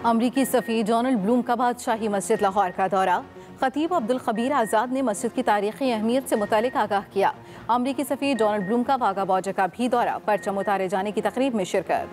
अमरीकी Safi Donald Bloom का बादशाही मस्जिद लाहौर का दौरा। खतीब अब्दुल खबीर आज़ाद ने मस्जिद की तारीखी अहमियत से मुतल आगाह किया। अमरीकी सफ़ी डोनल्ड ब्लूम का वागा बॉर्डर का भी दौरा, परचम उतारे जाने की तकरीब में शिरकत।